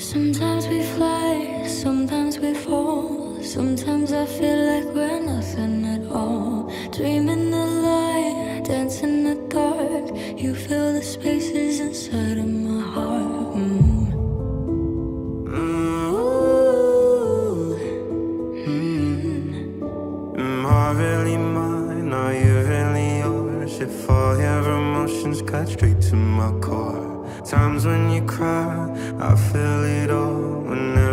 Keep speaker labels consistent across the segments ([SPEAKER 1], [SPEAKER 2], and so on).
[SPEAKER 1] Sometimes we fly, sometimes we fall. Sometimes I feel like we're nothing at all. Dreaming the light, dancing the dark. You fill the spaces inside of my heart. Mm.
[SPEAKER 2] If all your emotions cut straight to my core Times when you cry, I feel it all. Whenever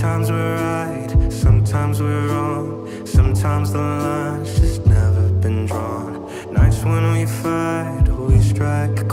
[SPEAKER 2] Sometimes we're right, sometimes we're wrong. Sometimes the line's just never been drawn. Nights when we fight, we strike